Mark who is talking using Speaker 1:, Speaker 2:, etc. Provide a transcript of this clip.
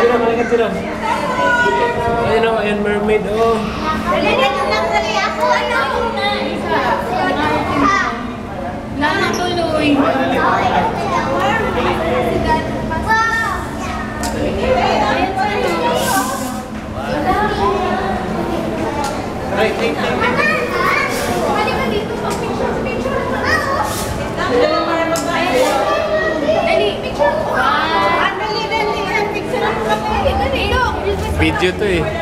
Speaker 1: Sino, malikat sino? Ayun o, ayun mermaid oh.
Speaker 2: Dali na ito lang dali ako. Ano?
Speaker 3: Nakatuloy.
Speaker 1: Right, right, right. Video to eh.